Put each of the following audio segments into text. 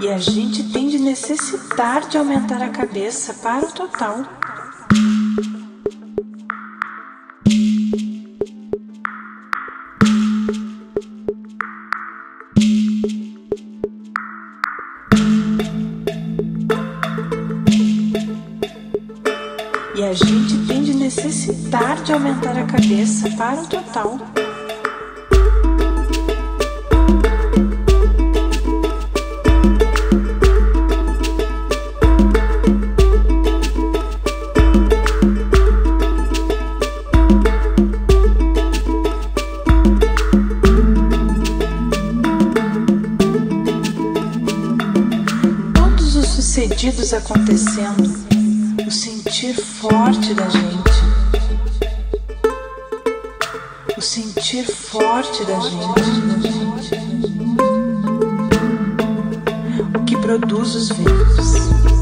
E a gente tem de necessitar de aumentar a cabeça para o total. E a gente tem de necessitar de aumentar a cabeça para o total. Sucedidos acontecendo, o sentir forte da gente, o sentir forte da gente, o que produz os ventos.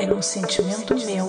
Era um sentimento meu